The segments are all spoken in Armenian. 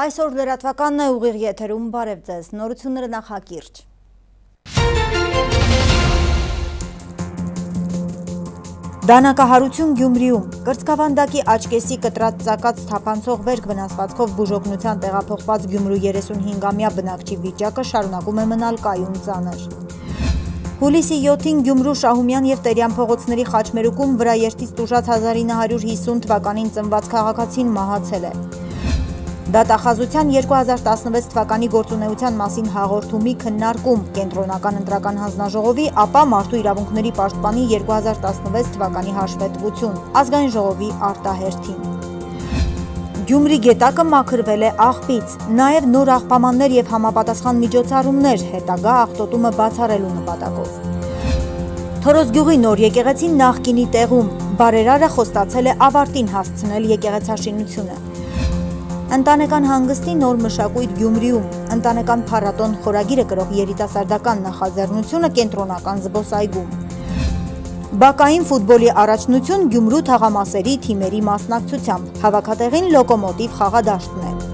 Այսօր լրատվականն է ուղիղ եթերում բարև ձեզ, նորությունները նախակիրճ։ Դանակահարություն Գյումրիում, կրծկավանդակի աչկեսի կտրած ծակած թափանցող վերք վնասվածքով բուժօգնության տեղափոխված Գյումրու 35-ամյա բնակչի վիճակը շարունակում է մնալ կայուն ծանր։ Հուլիսի 7-ին Գյումրու Շահումյան եւ Տերյան փողոցների խաչմերուկում վրա երթից տուժած 1950 թվականին ծնված քաղաքացին մահացել է։ Դատախազության 2016 թվականի գործունեության մասին հաղորդումի քննարկում. Կենտրոնական ընտրական հանձնաժողովի, ապա մարդու իրավունքների պաշտպանի 2016 թվականի հաշվետվություն, ազգային ժողովի արտահերթին։ Գյումրի գետակը մաքրվել է աղբից, նաև նոր աղբամաններ եւ համապատասխան միջոցառումներ հետագա աղտոտումը բացառելու նպատակով։ Թորոսգյուղի նոր եկեղեցին նախկինի տեղում, բարերարը խոստացել է ավարտին հասցնել եկեղեցաշինությունը։ Ընտանեկան հանգստի նոր մշակույթ Գյումրիում, ընտանեկան փառատոն խորագիրը կրող երիտասարդական նախաձեռնությունը կենտրոնական զբոսայգում։ Բակային ֆուտբոլի առաջնություն Գյումրու թաղամասերի թիմերի մասնակցությամբ, հավաքատեղին լոկոմոտիվ խաղադաշտն է։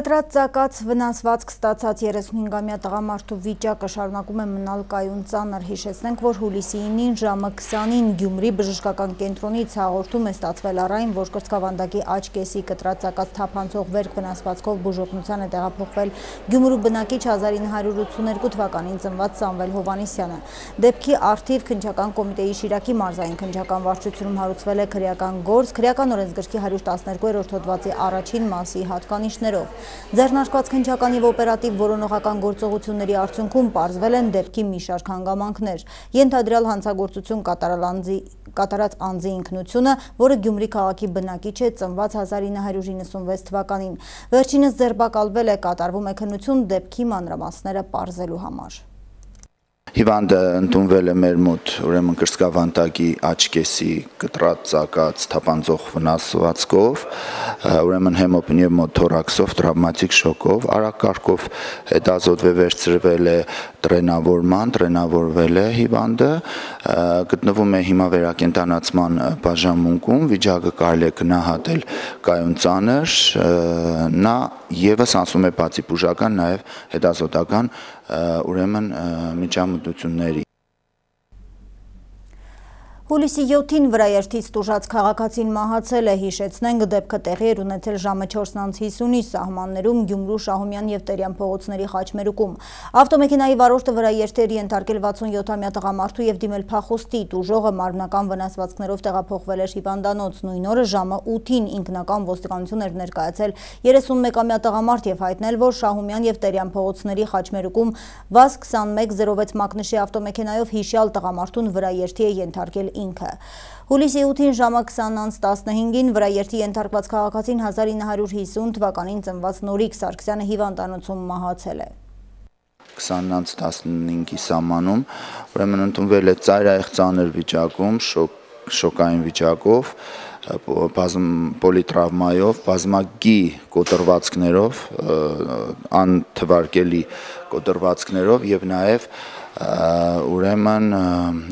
Կտրած ծակած վնասվածք ստացած 35-ամյա տղամարդու վիճակը շարունակում է մնալ կայուն ծանր։ Հիշեցնենք, որ հուլիսի 9-ին ժամը 20-ին Գյումրի բժշկական կենտրոնից հաղորդում է ստացվել առայն, որ կրծքավանդակի աջ կեսի կտրած ծակած թափանցող վերք վնասվածքով բուժօգնության է տեղափոխվել Գյումրու բնակիչ 1982 թվականին ծնված Սամվել Հովանիսյանը։ Դեպքի արդիվ քննչական կոմիտեի Շիրակի մարզային քննչական վարչությունում հարուցվել է քրեական գործ, քրեական օրենսգրքի 112-րդ հոդվածի առաջին մասի հատկանիշներով։ Ձեռնարկված քնչական եւ օպերատիվ որոնողական գործողությունների արդյունքում պարզվել են դեպքի մի շարք հանգամանքներ։ Ենթադրյալ հանցագործություն կատարալ անձի կատարած անձի ինքնությունը, որը Գյումրի քաղաքի բնակիչ է, ծնված 1996 թվականին։ Վերջինս ձերբակալվել է, կատարվում է քննություն դեպքի մանրամասները պարզելու համար։ Հիվանդը ընդունվել է մեր մոտ ուրեմն կրծքավանդակի աչկեսի կտրած ցակած թափանցող վնասվածքով, ուրեմն հեմոպնևմոթորաքսով, տրավմատիկ շոկով, արակարկով հետազոտվել վերցրվել է տրենավորման, տրենավորվել է հիվանդը, գտնվում է հիմա վերակենտանացման բաժանմունքում, վիճակը կարելի է գնահատել կայուն ծանր, նա եւս անցնում է բացի բուժական, նաեւ հետազոտական ուրեմն միջամտությունների Հուլիսի 7-ին վրաերթից տուժած քաղաքացին մահացել է, հիշեցնենք դեպքը տեղի էր ունեցել ժամը 4:50-ի սահմաններում Գյումրու Շահումյան եւ Տերյան փողոցների խաչմերուկում։ Ավտոմեքենայի վարորդը վրաերթերի ենթարկել 67-ամյա տղամարդու եւ դիմել փախուստի, տուժողը մարմնական վնասվածքներով տեղափոխվել էր հիվանդանոց։ Նույն օրը ժամը 8-ին ինքնական ոստիկանություն էր ներկայացել 31-ամյա տղամարդ եւ հայտնել, որ Շահումյան եւ Տերյան փողոցների խաչմերուկում ՎԱԶ 2106 մակնիշի ավտոմեքենայով հիշյալ տղամարդուն վրաերթի է ենթարկել ինքը։ Հուլիսի 8-ին ժամը 20:15-ին վրա երթի ենթարկված քաղաքացին 1950 թվականին ծնված Նորիկ Սարգսյանը հիվանդանոցում մահացել է։ 20-15-ի սահմանում ուրեմն ընդունվել է ծայրահեղ ծանր վիճակում, շոկ շոկային վիճակով, բազմ պոլիտրավմայով, բազմագի կոտրվածքներով, անթվարկելի կոտրվածքներով եւ նաեւ ուրեմն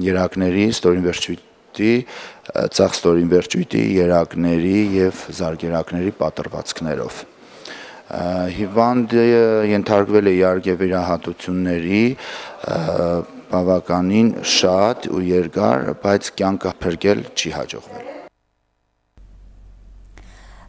երակների ստորին վերջույթի ցախ ստորին վերջույթի երակների եւ զարգերակների պատրվածքներով հիվանդը ենթարկվել է իարգե վերահատությունների բավականին շատ ու երկար, բայց կյանքը փրկել չի հաջողվել։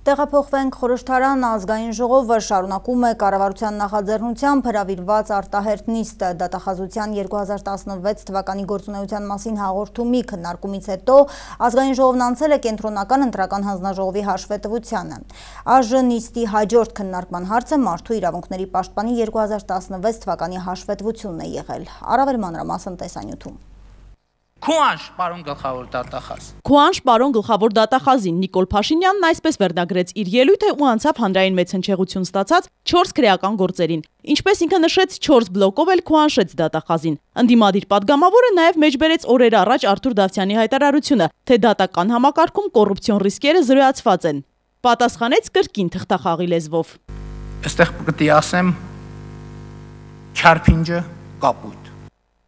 Տեղափոխվենք խորհրդարան ազգային ժողովը շարունակում է կառավարության նախաձեռնությամբ հրավիրված արտահերտ նիստը դատախազության 2016 թվականի գործունեության մասին հաղորդումի քննարկումից հետո ազգային ժողովն անցել է կենտրոնական ընտրական հանձնաժողովի հաշվետվությանը։ ԱԺ նիստի հաջորդ քննարկման հարցը մարդու իրավունքների պաշտպանի 2016 թվականի հաշվետվությունն է եղել։ Առավել մանրամասն տեսանյութում։ Քուանշ պարոն գլխավոր դատախազ։ Քուանշ պարոն գլխավոր դատախազին Նիկոլ Փաշինյանն այսպես վերնագրեց իր ելույթը ու անցավ հանրային մեծ հնչեղություն ստացած 4 քրեական գործերին։ Ինչպես ինքը նշեց, 4 բլոկով էլ քուանշեց դատախազին։ Անդիմադիր падգամավորը նաև մեջբերեց օրեր առաջ Արթուր Դավթյանի հայտարարությունը, թե դատական համակարգում կոռուպցիոն ռիսկերը զրոյացված են։ Պատասխանեց կրկին թղթախաղի լեզվով։ Այստեղ պիտի ասեմ, չարփինջը կապույտ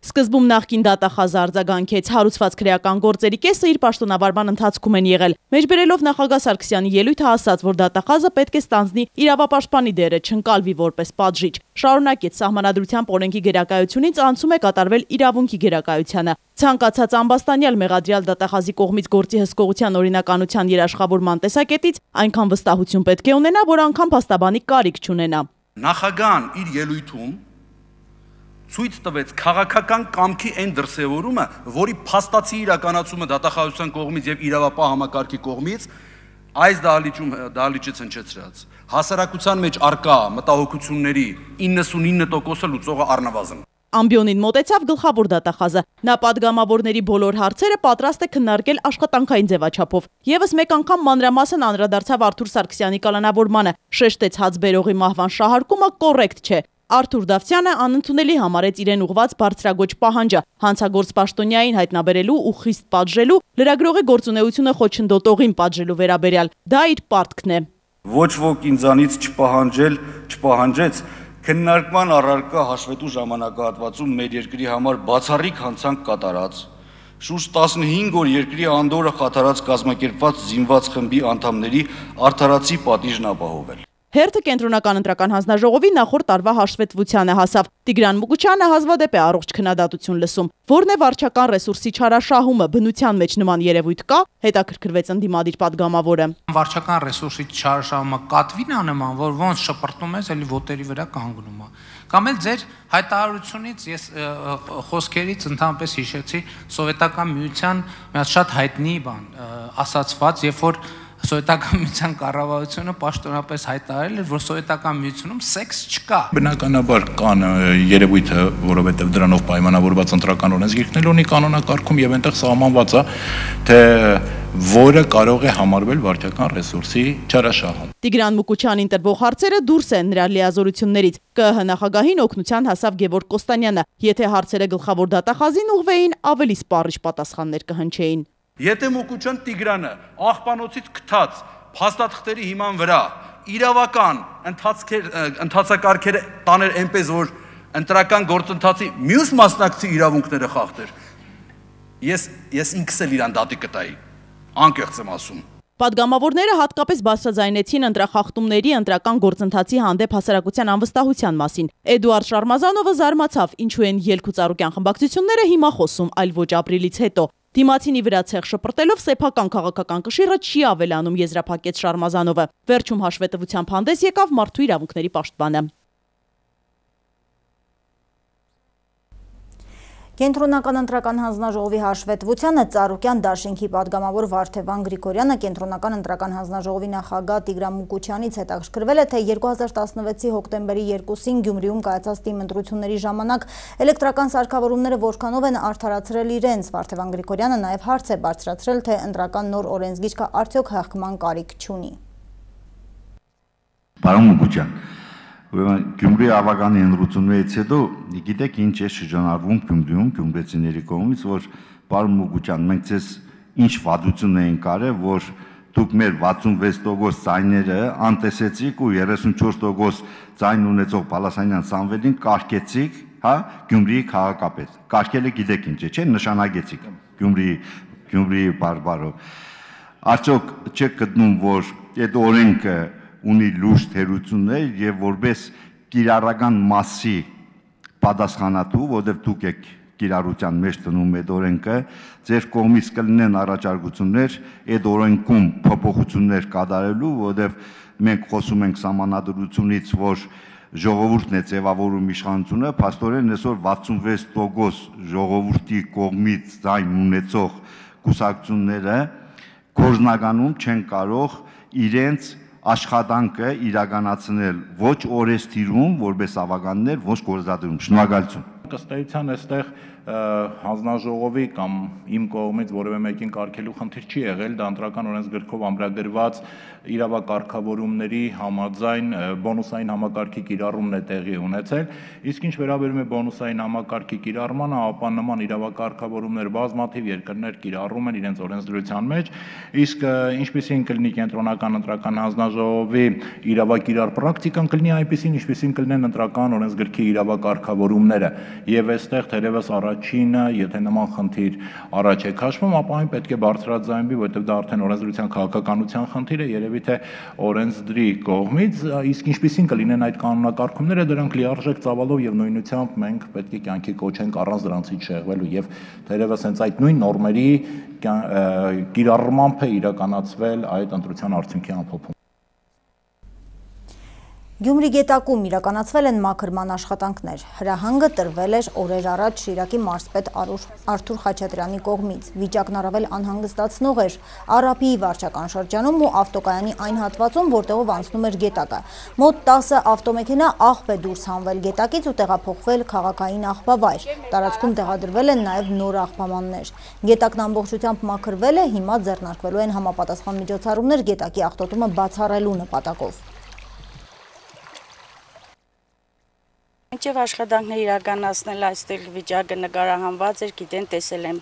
Սկզբում նախկին դատախազը արձագանքեց հարուցված քրեական գործերի կեսը իր պաշտոնավարման ընթացքում են եղել։ Մեջբերելով նախագահ Սարգսյանի ելույթը ասաց, որ դատախազը պետք է ստանձնի իրավապաշտպանի դերը, չընկալվի որպես պատժիչ։ Շարունակեց սահմանադրությամբ օրենքի գերակայությունից անցում է կատարվել իրավունքի գերակայությանը։ Ցանկացած ամբաստանյալ մեղադրյալ դատախազի կողմից գործի հսկողության օրինականության երաշխավորման տեսակետից այնքան վստահություն պետք է ունենա, որ անգամ փաստաբանի կարիք չունենա։ Նախագահան իր ելույթում ցույց տվեց քաղաքական կամքի այն դրսևորումը, որի փաստացի իրականացումը դատախազության կողմից եւ իրավապահ համակարգի կողմից այս դահլիճում դահլիճից հնչեցրած հասարակության մեջ արկա մտահոգությունների 99%-ը լուծողը առնվազն Ամբիոնին մոտեցավ գլխավոր դատախազը։ Նա падգամավորների բոլոր հարցերը պատրաստ է քննարկել աշխատանքային ձևաչափով։ Եվս մեկ անգամ մանրամասն անդրադարձավ Արթուր Սարգսյանի կալանավորմանը։ Շեշտեց հաց բերողի մահվան շահարկումը կոռեկտ չէ։ Արթուր Դավթյանը անընդունելի համարեց իրեն ուղված բարձրագոչ պահանջը հանցագործ պաշտոնյային հայտնաբերելու ու խիստ պատժելու լրագրողի գործունեությունը խոչընդոտողին պատժելու վերաբերյալ։ Դա իր պարտքն է։ Ոչ ոք ինձանից չպահանջել, չպահանջեց քննարկման առարկա հաշվետու ժամանակահատվածում մեր երկրի համար բացառիկ հանցանք կատարած շուրջ 15 օր երկրի անդորը խաթարած կազմակերպված զինված խմբի անդամների արդարացի պատիժն ապահովել։ Հերթը կենտրոնական ընտրական հանձնաժողովի նախորդ տարվա հաշվետվությանը հասավ։ Տիգրան Մուկուչյանը հազվադեպ է առողջ քննադատություն լսում, որն է վարչական ռեսուրսի չարաշահումը, բնության մեջ նման երևույթ կա, հետաքրքրվեց ընդդիմադիր падգամավորը։ Վարչական ռեսուրսի չարաշահումը կատվին անման, որ ոնց շփրտում ես, էլի ոտերի վրա կանգնում է։ Կամ էլ ձեր հայտարարությունից ես խոսքերից ընդհանրապես հիշեցի սովետական միության մի հատ շատ հայտնի բան ասացված, երբ որ սովետական միության կառավարությունը պաշտոնապես հայտարարել էր, որ սովետական միությունում սեքս չկա։ Բնականաբար կան երևույթը, որովհետև դրանով պայմանավորված ընտրական օրենսգիրքն ունի կանոնակարգում եւ այնտեղ սահմանված է, թե որը կարող է համարվել վարչական ռեսուրսի չարաշահում։ Տիգրան Մուկուչյանին տրվող հարցերը դուրս են նրա լիազորություններից։ ԿՀ նախագահին օգնության հասավ Գևորգ Կոստանյանը։ Եթե հարցերը գլխավոր դատախազին ուղվեին, ավելի սպառիչ պատասխաններ կհնչեին։ Եթե Մուկուչյան Տիգրանը աղբանոցից գտած փաստաթղթերի հիման վրա իրավական ընթացքեր ընթացակարգերը տաներ այնպես որ ընտրական գործընթացի մյուս մասնակցի իրավունքները խախտեր ես ես ինքս էլ իրան դատի կտայի անկեղծ եմ ասում Պատգամավորները հատկապես բարձրաձայնեցին ընտրախախտումների ընտրական գործընթացի հանդեպ հասարակության անվստահության մասին։ Էդուարդ Շարմազանովը զարմացավ, ինչու են ելք ու ծառուկյան խմբակցությունները հիմա խոսում, այլ ոչ ապրիլից հետո։ Դիմացինի վրա ցեղ շպրտելով սեփական քաղաքական կշիռը չի ավելանում եզրափակեց Շարմազանովը։ Վերջում հաշվետվությամբ հանդես եկավ մարդու իրավունքների պաշտպանը։ Կենտրոնական ընտրական հանձնաժողովի հաշվետվությանը Ծառուկյան Դաշինքի падգամավոր Վարդևան Գրիգորյանը կենտրոնական ընտրական հանձնաժողովի նախագահ Տիգրան Մուկուչյանից հետաքրքրվել է, թե 2016-ի հոկտեմբերի 2-ին Գյումրիում կայացած թիմ ընտրությունների ժամանակ էլեկտրական սարքավորումները որքանով են արդարացրել իրենց։ Վարդևան Գրիգորյանը նաև հարց է բարձրացրել, թե ընտրական նոր օրենսգիրքը արդյոք հեղկման կարիք չունի։ Պարոն Մուկուչյան, Ուրեմն Գյումրի ավագանի ընտրություններից հետո գիտեք ինչ է շրջանառվում Գյումրիում գյումրեցիների կողմից, որ պարոն Մուգուչյան, մենք ցես ինչ վատություն էինք արել, որ դուք մեր 66% ցայները անտեսեցիք ու 34% ցայն ունեցող Պալասանյան Սամվելին կարկեցիք, հա, Գյումրիի քաղաքապետ։ Կարկելը գիտեք ինչ է, չէ՞, նշանակեցիք Գյումրի Գյումրիի բարբարով։ Արդյոք չեք գտնում, որ այդ օրենքը ունի լուրջ թերություններ եւ որպես կիրառական մասի պատասխանատու, որովհետեւ դուք եք կիրառության մեջ տնում այդ օրենքը, ձեր կողմից կլինեն առաջարկություններ այդ օրենքում փոփոխություններ կատարելու, որովհետեւ մենք խոսում ենք համանadrությունից, որ ժողովուրդն է ձևավորում իշխանությունը, փաստորեն այսօր 66% ժողովրդի կողմից ձայն ունեցող կուսակցությունները գործնականում չեն կարող իրենց աշխատանքը իրականացնել ոչ օրեսթիրում որպես ավականներ, ոչ գործադրում։ Շնորհակալություն։ էության այստեղ հանձնաժողովի կամ իմ կողմից որևէ մեկին կարգելու խնդիր չի եղել, դա ընտրական օրենսգրքով ամրագրված իրավակարգավորումների համաձայն բոնուսային համակարգի կիրառումն է տեղի ունեցել, իսկ ինչ վերաբերում է բոնուսային համակարգի կիրառմանը, ապա նման իրավակարգավորումներ բազմաթիվ երկրներ կիրառում են իրենց օրենսդրության մեջ, իսկ ինչպեսին կլինի կենտրոնական ընտրական հանձնաժողովի իրավակիրառ պրակտիկան կլինի այնպեսին, ինչպեսին կլինեն ընտրական օրենսգրքի իրավակարգավորումները, եւ այստեղ թերևս առ առաջինը, եթե նման խնդիր առաջ է քաշվում, ապա այն պետք է բարձրաձայնվի, որովհետև դա արդեն օրենսդրության քաղաքականության խնդիր է, երևի թե օրենսդրի կողմից, իսկ ինչպիսին կլինեն այդ կանոնակարգումները, դրանք լիարժեք ծավալով եւ նույնությամբ մենք պետք է կյանքի կոչենք առանց դրանցից շեղվելու եւ թերևս հենց այդ նույն նորմերի կիրառմամբ է իրականացվել այդ ընտրության արդյունքի ամփոփում Գյումրի գետակում իրականացվել են մաքրման աշխատանքներ։ Հրահանգը տրվել էր օրեր առաջ Շիրակի մարզպետ Արթուր Խաչատրյանի կողմից։ Վիճակն առավել անհանգստացնող էր Արապիի վարչական շրջանում ու ավտոկայանի այն հատվածում, որտեղով անցնում էր գետակը։ Մոտ 10 ավտոմեքենա աղբ է դուրս հանվել գետակից ու տեղափոխվել քաղաքային աղբավայր։ Տարածքում տեղադրվել են նաև նոր աղբամաններ։ Գետակն ամբողջությամբ մաքրվել է, հիմա ձեռնարկվելու են համապատասխան միջոցառումներ գետակի աղտոտումը բացառելու նպատակով։ Մինչև աշխատանքներ իրականացնել այստեղ վիճակը նկարահանված էր, գիտեն տեսել եմ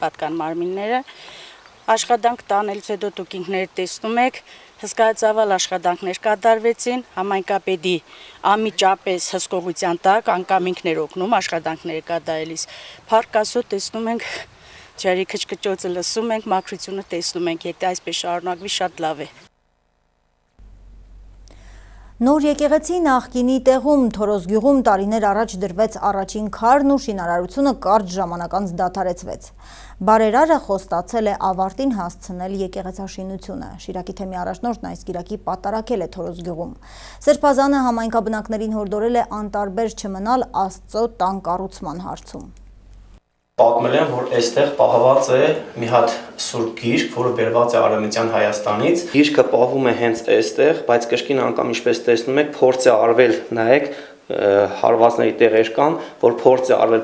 պատկան մարմինները։ Աշխատանք տանելուց հետո դուք ինքներդ տեսնում եք, հսկայածավալ աշխատանքներ կատարվեցին, համայնքապետի ամիջապես հսկողության տակ անկամինքներ օգնում աշխատանքները կատարելիս։ Փառք Աստծո տեսնում ենք ջարի քչքչոցը լսում ենք, մաքրությունը տեսնում ենք, եթե այսպես շարունակվի շատ լավ է։ Նոր եկեղեցի նախկինի տեղում Թորոզ գյուղում տարիներ առաջ դրվեց առաջին քարն ու շինարարությունը կարճ ժամանականց դադարեցվեց։ Բարերարը խոստացել է ավարտին հասցնել եկեղեցաշինությունը։ Շիրակի թեմի առաջնորդն այս գիրակի պատարակել է Թորոզ գյուղում։ Սրբազանը համայնքաբնակներին հորդորել է անտարբեր չմնալ Աստծո տան կառուցման հարցում պատմել եմ, որ այստեղ պահված է մի հատ սուրբ գիրք, որը բերված է Արևմտյան Հայաստանից։ Գիրքը պահվում է հենց այստեղ, բայց կշկին անգամ ինչպես տեսնում եք, փորձ է արվել, նայեք, հարվածների տեղեր կան, որ փորձ է արվել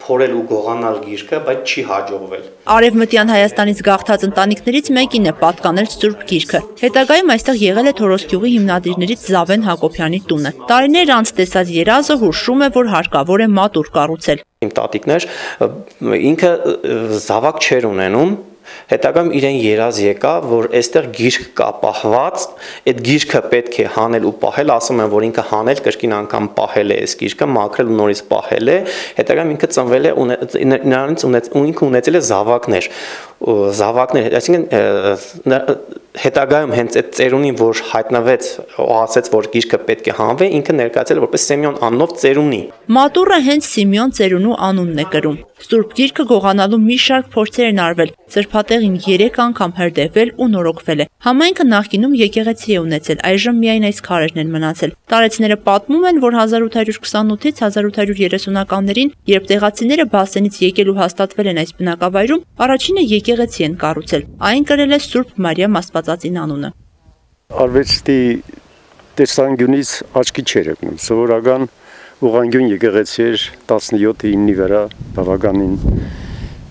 փորել ու գողանալ գիրքը, բայց չի հաջողվել։ Արևմտյան Հայաստանից գաղթած ընտանիքներից մեկին է պատկանել Սուրբ գիրքը։ Հետագայում այստեղ եղել է Թորոս գյուղի հիմնադիրներից Զավեն Հակոբյանի տունը։ Տարիներ անց տեսած երազը հուշում է, որ հարկավոր է մատուր կառուցել։ Իմ տատիկներ ինքը զավակ չեր ունենում, հետագայում իրեն երազ եկա, որ այստեղ գիրք կա պահված, այդ գիրքը պետք է հանել ու պահել, ասում են, որ ինքը հանել կրկին անգամ պահել է այս գիրքը, մաքրել ու նորից պահել է, հետագայում ինքը ծնվել է նրանից ունեց ու ինքը ունեցել է զավակներ զավակներ, այսինքն հետագայում հենց այդ ծերունին, որ հայտնվեց ու ասաց, որ գիրքը պետք է հանվի, ինքը ներկայացել որպես Սեմյոն անունով ծերունի։ Մատուրը հենց Սիմեոն ծերունու անունն է կրում։ Սուրբ գիրքը գողանալու մի շարք փորձեր են արվել։ Սրբատեղին 3 անգամ հրդեհվել ու նորոգվել է։ Համայնքը նախկինում եկեղեցի է ունեցել, այժմ միայն այս քարերն են մնացել։ Տարեցները պատմում են, որ 1828-ից 1830-ականներին, երբ տեղացիները Բասենից եկել ու հաստատվել են այս բնակավայրում, առաջինը եկեղեցի են կառուցել։ Այն կրել է Սուրբ Մարիամ Աստվածածին անունը։ Արվեստի տեսանկյունից աչքի չեր եկնում։ Սովորական ուղղանկյուն եկեղեցի էր 17-9-ի վրա բավականին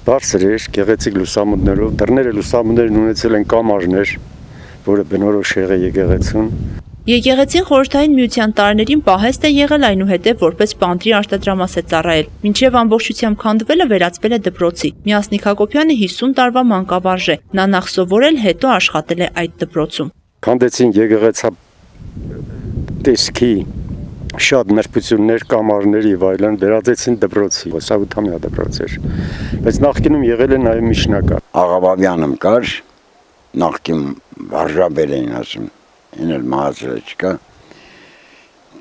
բարձր էր, գեղեցիկ լուսամուտներով, դռները լուսամուտներն ունեցել են կամարներ, որը բնորոշ եղե եկեղեցուն։ Եկեղեցին խորհրդային միության տարիներին պահեստ է եղել այնուհետև որպես պանտրի արտադրամաս է ծառայել։ Մինչև ամբողջությամբ քանդվելը վերածվել է դպրոցի։ Միասնիկ Հակոբյանը 50 տարվա մանկավարժ է։ Նա նախ սովորել, հետո աշխատել է այդ դպրոցում։ Քանդեցին եկեղեցա տեսքի շատ նրբություններ, կամարներ եւ այլն վերածեցին դպրոցի, սա 8-ամյա դպրոց էր։ Բայց նախկինում եղել է նաեւ միջնակա։ Աղավաբյանը կար, նախկին վարժաբել էին ասում, այն էլ մահացել չկա։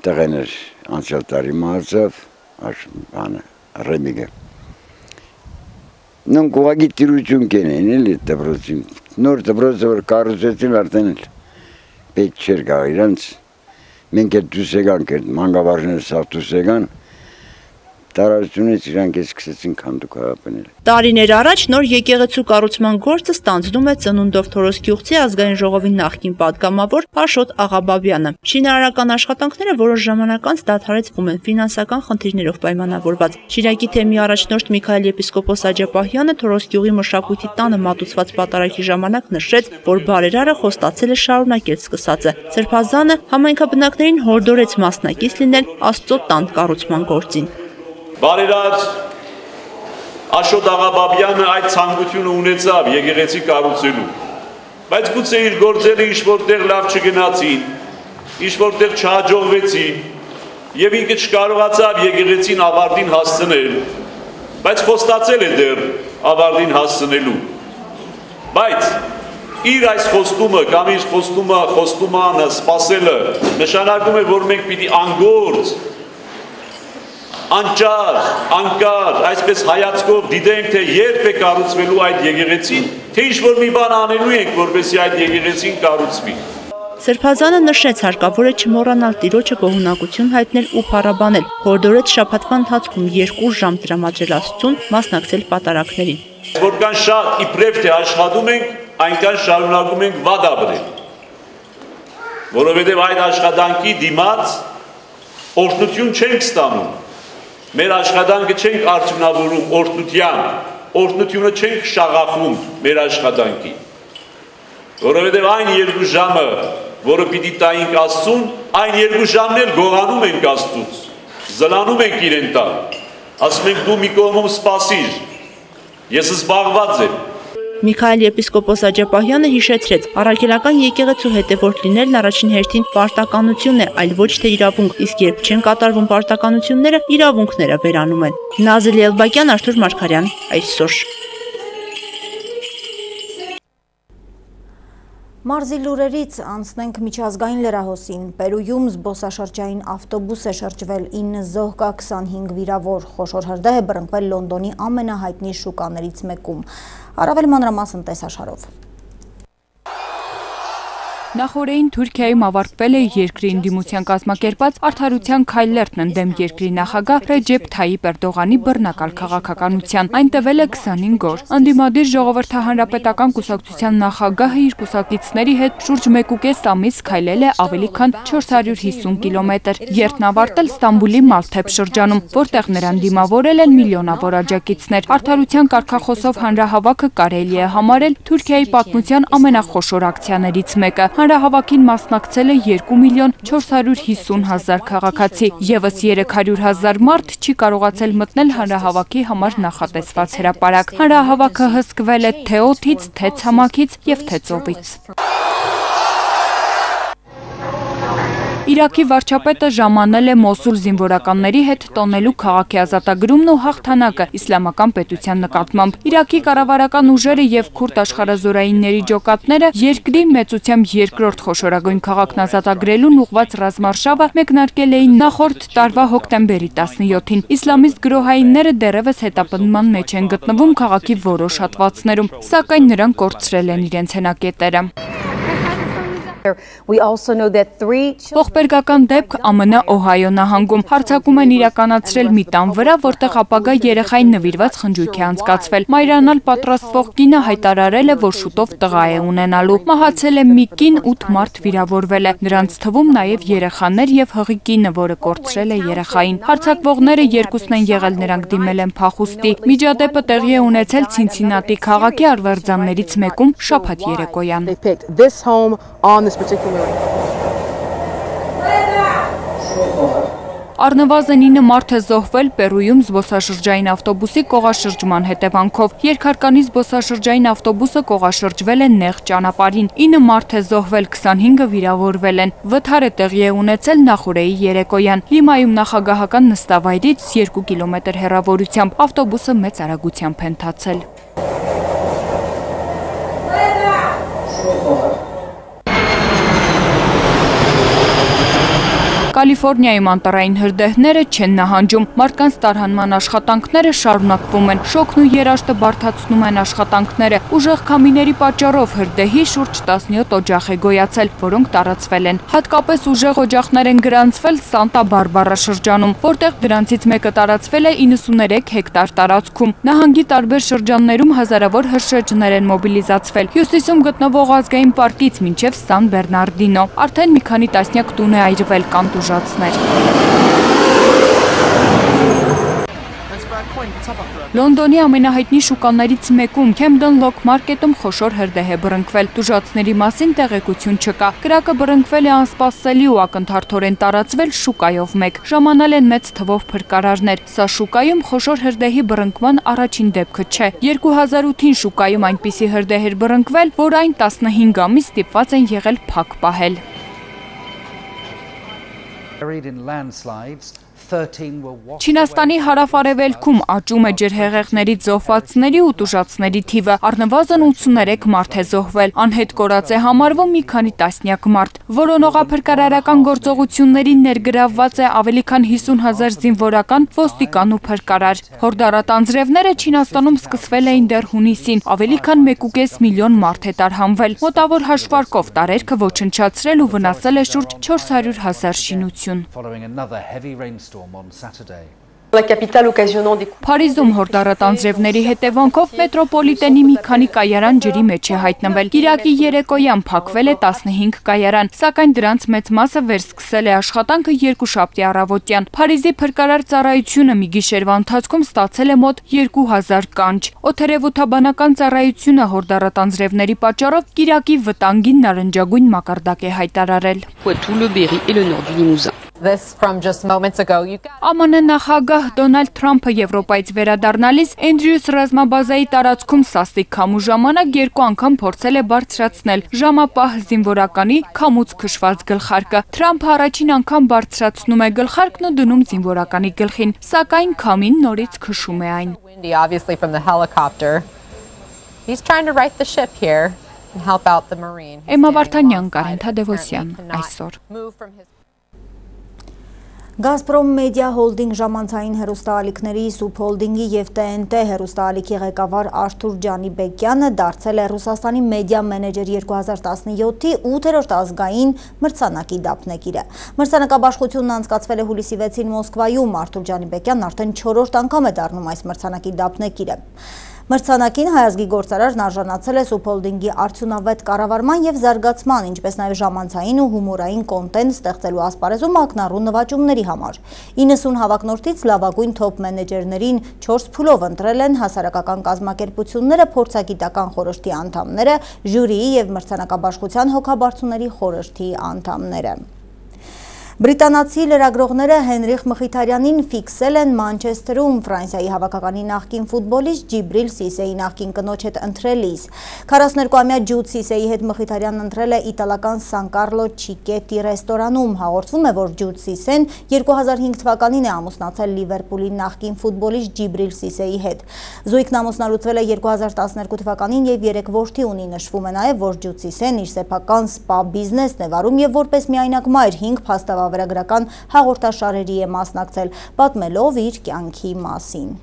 Տեղեն էր անցյալ տարի մահացավ, բանը, ռեմիգը։ Նոն կուղագի տիրություն կենեն էլի դպրոցին։ Նոր դպրոցը որ կառուցեցին արդեն պետք չէր գա իրանց մենք այդ դուրս եկանք, այդ մանկավարժները սավ դուրս եկան, տարածությունից իրանք է սկսեցին քանդուկ հարաբնել։ Տարիներ առաջ նոր եկեղեցու կառուցման գործը ստանձնում է ծնունդով Թորոս գյուղցի ազգային ժողովի նախկին падգամավոր Աշոտ Աղաբաբյանը։ Շինարարական աշխատանքները որոշ ժամանակ անց դադարեցվում են ֆինանսական խնդիրներով պայմանավորված։ Շիրակի թեմի առաջնորդ Միքայել եպիսկոպոս Աջապահյանը Թորոս գյուղի մշակույթի տանը մատուցված պատարագի ժամանակ նշեց, որ բարերարը խոստացել է շարունակել սկսածը։ Սրբազանը համայնքաբնակներին հորդորեց մասնակից լինել Աստծո տան կառուցման գործին։ Բարերած Աշոտ Աղաբաբյանը այդ ցանկությունը ունեցավ եկեղեցի կառուցելու։ Բայց գուցե իր գործերը ինչ որտեղ լավ չգնացին, ինչ որտեղ չհաջողվեցին, եւ ինքը չկարողացավ եկեղեցին ավարտին հասցնել։ Բայց խոստացել է դեռ ավարտին հասցնելու։ Բայց իր այս խոստումը կամ իր խոստումը խոստումանը սпасելը նշանակում է որ մենք պիտի անգործ անճար, անկար, այսպես հայացքով դիտենք, թե երբ է կառուցվելու այդ եկեղեցին, թե ինչ որ մի բան անելու ենք, որպեսզի այդ եկեղեցին կառուցվի։ Սրբազանը նշեց հարկավոր է չմոռանալ տիրոջը գոհունակություն հայտնել ու փառաբանել։ Հորդորեց շաբաթվա ընթացքում 2 ժամ տրամադրել Աստծուն, մասնակցել պատարակներին։ Որքան շատ իբրև թե աշխատում ենք, այնքան շարունակում ենք վատ ապրել։ Որովհետև այդ աշխատանքի դիմաց օրհնություն չենք ստանում։ Մեր աշխատանքը չենք արդյունավորում օրհնության, օրհնությունը չենք շաղախում մեր աշխատանքի։ Որովհետև այն երկու ժամը, որը պիտի տայինք Աստծուն, այն երկու ժամն էլ գողանում ենք Աստծուց, զլանում ենք իրեն տալ։ Ասում ենք դու մի կողմում սպասիր, ես զբաղված եմ։ Միքայել եպիսկոպոս Աջապահյանը հիշեցրեց, առաքելական եկեղեցու հետևորդ լինելն առաջին հերթին պարտականություն է, այլ ոչ թե իրավունք, իսկ երբ չեն կատարվում պարտականությունները, իրավունքները վերանում են։ Նազելի Էլբակյան, Արթուր Մարգարյան, այսօր Մարզի լուրերից անցնենք միջազգային լրահոսին։ Պերույում զբոսաշրջային ավտոբուս է շրջվել 9 զոհ կա 25 վիրավոր։ Խոշոր հրդեհ է բռնկվել Լոնդոնի ամենահայտնի շուկաներից մեկում։ Առավել մանրամասն տեսաշարով։ Նախորդին Թուրքիայում ավարտվել է երկրի ընդդիմության կազմակերպած արդարության քայլերն ընդդեմ երկրի նախագահ Ռեջեփ Թայիպ Էրդողանի բռնակալ քաղաքականության։ Այն տվել է 25 օր։ Ընդդիմադիր ժողովրդահանրապետական կուսակցության նախագահը իր կուսակիցների հետ շուրջ 1.5 ամիս քայլել է ավելի քան 450 կիլոմետր։ Երթն ավարտել Ստամբուլի Մալթեփ շրջանում, որտեղ նրան դիմավորել են միլիոնավոր աջակիցներ։ Արդարության կարգախոսով հանրահավաքը կարելի է համարել Թուրքիայի պատմության ամենախոշոր ակցիաներից մեկը։ Հանրահավաքին մասնակցել է 2 միլիոն 450 հազար քաղաքացի, եւս 300 հազար մարդ չի կարողացել մտնել հանրահավաքի համար նախատեսված հրապարակ։ Հանրահավաքը հսկվել է թե օդից, թե ցամաքից եւ թե ծովից։ Իրաքի վարչապետը ժամանել է Մոսուլ զինվորականների հետ տոնելու քաղաքի ազատագրումն ու հաղթանակը իսլամական պետության նկատմամբ։ Իրաքի կառավարական ուժերը եւ քուրդ աշխարհազորայինների ջոկատները երկրի մեծությամբ երկրորդ խոշորագույն քաղաքն ազատագրելուն ուղված ռազմարշավը մեկնարկել էին նախորդ տարվա հոկտեմբերի 17-ին։ Իսլամիստ գրոհայինները դեռևս հետապնդման մեջ են գտնվում քաղաքի որոշ հատվածներում, սակայն նրանք կորցրել են իրենց հենակետերը։ Ողբերգական դեպք ԱՄՆ Օհայո նահանգում հարցակում են իրականացրել մի տան վրա, որտեղ ապագա երեխային նվիրված խնջույք է անցկացվել։ Մայրանալ պատրաստվող կինը հայտարարել է, որ շուտով տղա է ունենալու։ Մահացել է մի կին, 8 մարդ վիրավորվել է։ Նրանց թվում նաև երեխաներ եւ հղի կինը, որը կորցրել է երեխային։ Հարցակվողները երկուսն են եղել, նրանք դիմել են փախուստի։ Միջադեպը տեղի է ունեցել Ցինցինատի քաղաքի արվարձաններից մեկում շաբաթ երեկոյան this particular Առնվազն 9 մարդ է զոհվել Պերույում զբոսաշրջային ավտոբուսի կողաշրջման հետևանքով։ Երկհարկանի զբոսաշրջային ավտոբուսը կողաշրջվել է նեղ ճանապարհին։ 9 մարդ է զոհվել, 25-ը վիրավորվել են։ Վթարը տեղի է ունեցել նախորեի երեկոյան։ Լիմայում նախագահական նստավայրից 2 կիլոմետր հեռավորությամբ ավտոբուսը մեծ արագությամբ է ընթացել։ Կալիֆոռնիայում անտարային հրդեհները չեն նահանջում։ Մարդկանց տարհանման աշխատանքները շարունակվում են։ Շոկն ու երաշտը բարթացնում են աշխատանքները։ Ուժեղ քամիների պատճառով հրդեհի շուրջ 17 օջախ է գոյացել, որոնք տարածվել են։ Հատկապես ուժեղ օջախներ են գրանցվել Սանտա Բարբարա շրջանում, որտեղ դրանցից մեկը տարածվել է 93 հեկտար տարածքում։ Նահանգի տարբեր շրջաններում հազարավոր հրշեջներ են մոբիլիզացվել։ Հյուսիսում գտնվող ազգային պարկից մինչև Սան Բեռնարդինո։ Արդեն մի քանի տասնյակ տուն է այրվել կանտուժ ուժացներ։ Լոնդոնի ամենահայտնի շուկաներից մեկում Camden Lock Market-ում խոշոր հրդեհ է բռնկվել։ Տուժածների մասին տեղեկություն չկա։ Կրակը բռնկվել է անսպասելի ու ակնթարթորեն տարածվել շուկայով մեկ։ Ժամանել են մեծ թվով փրկարարներ։ Սա շուկայում խոշոր հրդեհի բռնկման առաջին դեպքը չէ։ 2008-ին շուկայում այնպիսի հրդեհ էր բռնկվել, որ այն 15 ամիս ստիպված են եղել փակ պահել. buried in landslides Չինաստանի հարավ-արևելքում աճում է ջրհեղեղների զոհվածների ու տուժածների թիվը։ Առնվազն 83 մարդ է զոհվել։ Անհետ կորած է համարվում մի քանի տասնյակ մարդ։ Որոնողափրկարարական գործողություններին ներգրավված է ավելի քան 50 հազար զինվորական, ոստիկան ու փրկարար։ Հորդարատ անձրևները Չինաստանում սկսվել էին դեռ հունիսին։ Ավելի քան 1.5 միլիոն մարդ է տարհանվել։ Մոտավոր հաշվարկով տարերքը ոչնչացրել ու վնասել է շուրջ 400 հազար շինություն։ Փարիզում հորդառատ անձրևների հետևանքով մետրոպոլիտենի մի քանի կայարան ջրի մեջ է հայտնվել։ Կիրակի երեկոյան փակվել է 15 կայարան, սակայն դրանց մեծ մասը վերսկսել է աշխատանքը երկուշաբթի առավոտյան։ Փարիզի փրկարար ծառայությունը մի գիշերվա ընթացքում ստացել է մոտ 2000 կանչ։ Օթերևութաբանական ծառայությունը հորդառատ անձրևների պատճառով Կիրակի վտանգին նարնջագույն մակարդակ է հայտարարել։ ԱՄՆ նախագահ Դոնալդ Թրամփը Եվրոպայից վերադառնալիս Էնդրյուս ռազմաբազայի տարածքում սաստիկ քամու ժամանակ երկու անգամ փորձել է բարձրացնել ժամապահ զինվորականի քամուց քշված գլխարկը։ Թրամփը առաջին անգամ բարձրացնում է գլխարկն ու դնում զինվորականի գլխին, սակայն քամին նորից քշում է այն։ He's trying to right the ship here. Էմմա Վարդանյան, Կարեն Թադևոսյան, այսօր։ Գազպրոմ Մեդիա Հոլդինգ ժամանցային հերոստալիքների Սուպ Հոլդինգի և TNT հերոստալիքի ղեկավար Արթուր Ջանիբեկյանը դարձել է Ռուսաստանի մեդիա մենեջեր 2017-ի 8-րդ ազգային մրցանակի դափնեկիրը։ Մրցանակաբաշխությունն անցկացվել է հուլիսի 6-ին Մոսկվայում, Արթուր Ջանիբեկյանն արդեն 4-րդ անգամ է դառնում այս մրցանակի դափնեկիրը։ Մրցանակին հայազգի գործարարն արժանացել է Սուփոլդինգի արդյունավետ կառավարման եւ զարգացման, ինչպես նաեւ ժամանցային ու հումորային կոնտենտ ստեղծելու ասպարեզում ակնառու նվաճումների համար։ 90 հավակնորդից լավագույն թոփ մենեջերներին 4 փուլով ընտրել են հասարակական կազմակերպությունները, փորձագիտական խորհրդի անդամները, ժյուրիի եւ մրցանակաբաշխության հոգաբարձուների խորհրդի անդամները։ Բրիտանացի լրագրողները Հենրիխ Մխիթարյանին ֆիքսել են Մանչեսթերում Ֆրանսիայի հավաքականի նախկին ֆուտբոլիստ Ջիբրիլ Սիսեի նախկին կնոջ հետ ընտրելիս։ 42-ամյա Ջուդ Սիսեի հետ Մխիթարյանն ընտրել է իտալական Սան Կարլո Չիկետի ռեստորանում։ Հաղորդվում է, որ Ջուդ Սիսեն 2005 թվականին է ամուսնացել Լիվերպուլի նախկին ֆուտբոլիստ Ջիբրիլ Սիսեի հետ։ Զույգն ամուսնալուծվել է 2012 թվականին եւ 3 որդի ունի։ Նշվում է նաեւ, որ Ջուդ Սիսեն իր սեփական սպա բիզնեսն է վարում եւ որպես միայնակ մայր 5 փաստավա վավերագրական հաղորդաշարերի է մասնակցել, պատմելով իր կյանքի մասին։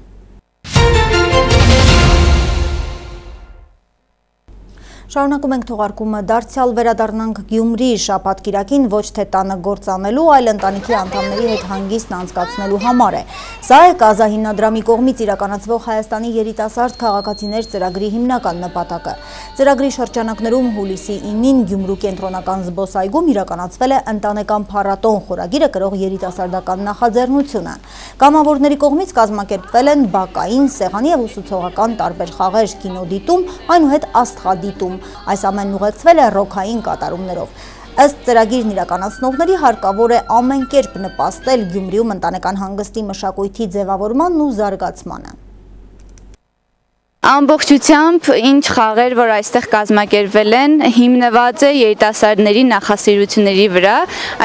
Շարունակում ենք թողարկումը. Դարձյալ վերադառնանք Գյումրի շաբաթ կիրակին ոչ թե տանը գործանելու, այլ ընտանիքի անդամների հետ հանգիստն անցկացնելու համար է։ Սա է Կազա հիմնադրամի կողմից իրականացվող Հայաստանի երիտասարդ քաղաքացիներ ծրագրի հիմնական նպատակը։ Ծրագրի շրջանակներում հուլիսի 9-ին Գյումրու կենտրոնական զբոսայգում իրականացվել է ընտանեկան փառատոն խորագիրը կրող երիտասարդական նախաձեռնությունը։ Կամավորների կողմից կազմակերպվել են բակային, սեղանի եւ ուսուցողական տարբեր խաղեր, կինոդիտում, այնուհետ աստղադիտում Այս ամենն ուղեկցվել է ռոքային կատարումներով։ Ըստ ծրագիրն իրականացնողների հարկավոր է ամեն կերպ նպաստել Գյումրիում ընտանեկան հանգստի մշակույթի ձևավորմանն ու զարգացմանը։ Ամբողջությամբ ինչ խաղեր, որ այստեղ կազմակերպվել են, հիմնված է երիտասարդների նախասիրությունների վրա,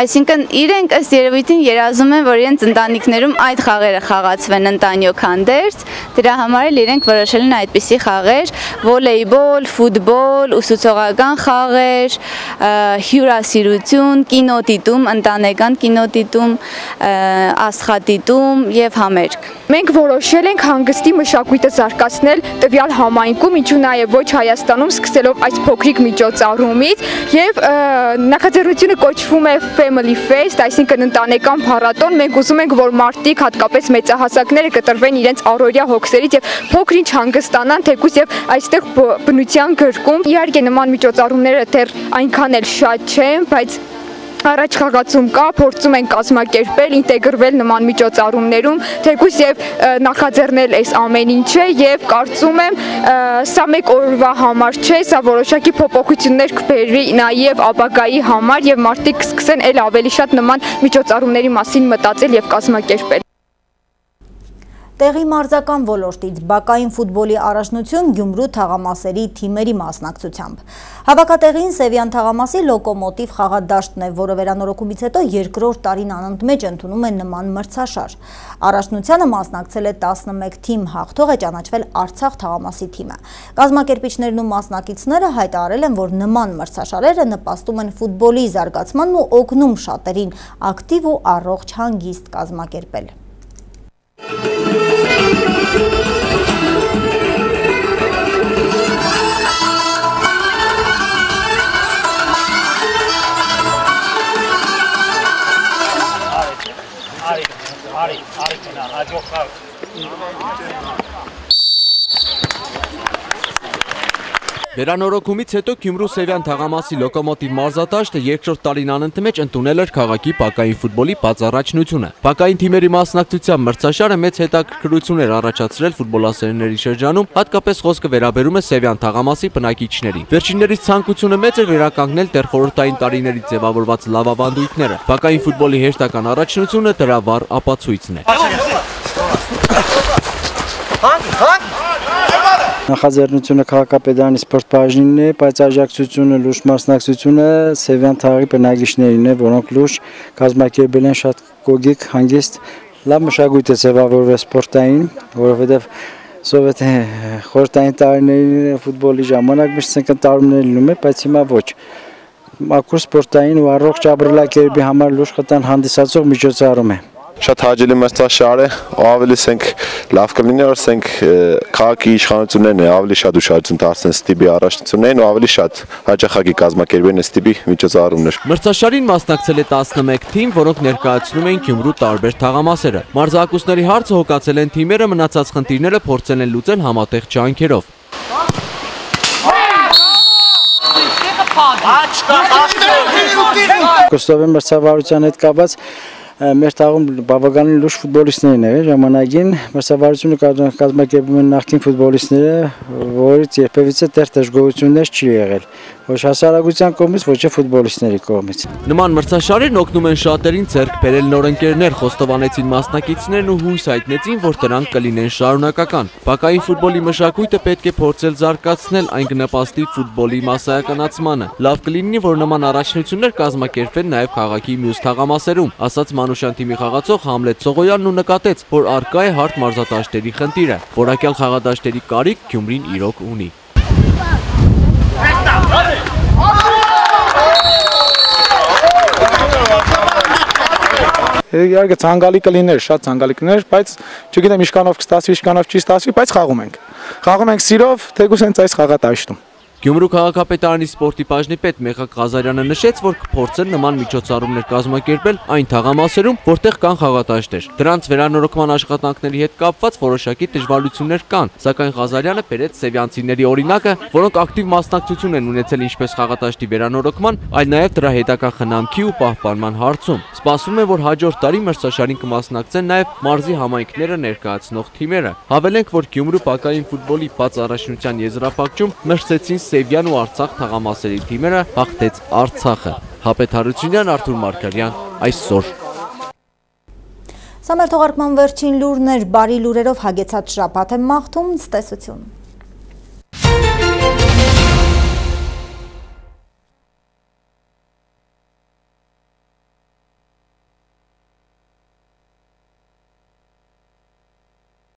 այսինքն իրենք ըստ երևույթին երազում են, որ իրենց ընտանիքներում այդ խաղերը խաղացվեն ընտանյոք հանդերձ, դրա համար էլ իրենք որոշել են այդպիսի խաղեր, վոլեյբոլ, ֆուտբոլ, ուսուցողական խաղեր, հյուրասիրություն, կինոդիտում, ընտանեկան կինոդիտում, աստղադիտում եւ համերգ։ Մենք որոշել ենք հանգստի մշակույթը զարգացնել տվյալ համայնքում, ինչու նաև ոչ Հայաստանում, սկսելով այս փոքրիկ միջոցառումից եւ նախաձեռնությունը կոչվում է Family Fest, այսինքն ընտանեկան փառատոն։ Մենք ուզում ենք, որ մարդիկ, հատկապես մեծահասակները կտրվեն իրենց առօրյա հոգսերից եւ փոքրինչ հանգստանան, թեկուզ եւ այստեղ բնության գրկում։ Իհարկե նման միջոցառումները դեռ այնքան էլ շատ չեն, բայց առաջ խաղացում կա, փորձում են կազմակերպել, ինտեգրվել նման միջոցառումներում, թեկուզ եւ նախաձեռնել այս ամեն ինչը եւ կարծում եմ սա մեկ օրվա համար չէ, սա որոշակի փոփոխություններ կբերի նաեւ ապագայի համար եւ մարդիկ կսկսեն ել ավելի շատ նման միջոցառումների մասին մտածել եւ կազմակերպել։ Տեղի մարզական ոլորտից բակային ֆուտբոլի առաջնություն Գյումրու թաղամասերի թիմերի մասնակցությամբ։ Հավաքատեղին Սևյան թաղամասի լոկոմոտիվ խաղադաշտն է, որը վերանորոգումից հետո երկրորդ տարին անընդմեջ ընդունում է նման մրցաշար։ Առաջնությանը մասնակցել է 11 թիմ, հաղթող է ճանաչվել Արցախ թաղամասի թիմը։ Կազմակերպիչներն ու մասնակիցները հայտարարել են, որ նման մրցաշարերը նպաստում են ֆուտբոլի զարգացմանն ու օգնում շատերին ակտիվ ու առողջ հանգիստ կազմակերպել։ არის არის არის აჯოხავ Վերանորոգումից հետո Գյումրու Սևյան թաղամասի լոկոմոտիվ մարզադաշտը երկրորդ տարին անընդմեջ ընդունել էր քաղաքի բակային ֆուտբոլի բացառաջնությունը։ Բակային թիմերի մասնակցությամբ մրցաշարը մեծ հետաքրքրություն էր առաջացրել ֆուտբոլասերների շրջանում, հատկապես խոսքը վերաբերում է Սևյան թաղամասի բնակիչներին։ Վերջիններից ցանկությունը մեծ էր վերականգնել դեռ խորհրդային տարիներից ձևավորված լավավանդույթները։ Բակային ֆուտբոլի հերթական առաջնությունը դրա վառ ապացույցն է։ Նախաձեռնությունը քաղաքապետարանի սպորտ բաժինն է, բայց աջակցությունը լուրջ մասնակցությունը Սևյան թաղի բնակիչներին է, որոնք լուրջ կազմակերպել են շատ կոգիկ, հանգիստ, լավ մշակույթ է ձևավորվել սպորտային, որովհետև սովետ խորտային տարիների ֆուտբոլի ժամանակ միշտ ընկտարումներ լինում է, բայց հիմա ոչ մաքուր սպորտային ու առողջ ապրելակերպի համար լուրջ խտան հանդիսացող միջոցառում է շատ հաճելի մրցաշար է, ավելի սենք լավ կլինի, որ սենք քաղաքի իշխանություններն է ավելի շատ ուշադրություն դարձնեն ստիպի առաջնություններին ու ավելի շատ հաճախակի կազմակերպեն ստիպի միջոցառումներ։ Մրցաշարին մասնակցել է 11 թիմ, որոնք ներկայացնում էին Գյումրու տարբեր թաղամասերը։ Մարզակուսների հարցը հոգացել են թիմերը, մնացած խնդիրները փորձել են լուծել համատեղ ջանքերով։ Կոստովեն մրցավարության հետ կապված մեր տաղում բավականին լուրջ ֆուտբոլիստներ են եղել ժամանակին մրցավարությունը կազմակերպում են նախկին ֆուտբոլիստները, որից երբևիցե տեղ դժգոհություններ չի եղել ոչ հասարակության կողմից, ոչ էլ ֆուտբոլիստների կողմից։ Նման մրցաշարերն օգնում են շատերին ձեռք բերել նոր ընկերներ, խոստովանեցին մասնակիցներն ու հույս հայտնեցին, որ դրանք կլինեն շարունակական։ Բակային ֆուտբոլի մշակույթը պետք է փորձել զարգացնել, այն կնպաստի ֆուտբոլի մասսայականացմանը։ Լավ կլինի, որ նման առաջնություններ կազմակերպվեն նաև քաղաքի մյուս թաղամասերում, ասաց Մանուշյան թիմի խաղացող Համլետ Սողոյանն ու նկատեց, որ արկա է հարթ մարզադաշտերի խնդիրը։ Որակյալ խաղադաշտերի կարիք Գյումրին իրոք ունի։ Իհարկե ցանկալի կլիներ, շատ ցանկալի կլիներ, բայց չգիտեմ իշքանով կստացվի, իշքանով չի ստացվի, բայց խաղում ենք։ Խաղում ենք սիրով, թեկուս հենց այս խաղատաշտում։ Գյումրու քաղաքապետարանի սպորտի բաժնի պետ Մեխակ Ղազարյանը նշեց, որ կփորձեն նման միջոցառումներ կազմակերպել այն թաղամասերում, որտեղ կան խաղատաշտեր։ Դրանց վերանորոգման աշխատանքների հետ կապված որոշակի դժվարություններ կան, սակայն Ղազարյանը բերեց սևյանցիների օրինակը, որոնք ակտիվ մասնակցություն են ունեցել ինչպես խաղատաշտի վերանորոգման, այլ նաև դրա հետագա խնամքի ու պահպանման հարցում։ Սպասվում է, որ հաջորդ տարի մրցաշարին կմասնակցեն նաև մարզի համայնքները ներկայացնող թիմերը։ Հավելենք, որ Գյումրու պակային ֆուտբոլի բաց առաջնության եզրափակում մրցեցին Սևյան ու Արցախ թաղամասերի թիմերը հաղթեց Արցախը։ Հապետ Հարությունյան, Արթուր Մարգարյան, այսօր։ Սա մեր թողարկման վերջին լուրներ, բարի լուրերով հագեցած շապատ եմ մաղթում, ցտեսություն։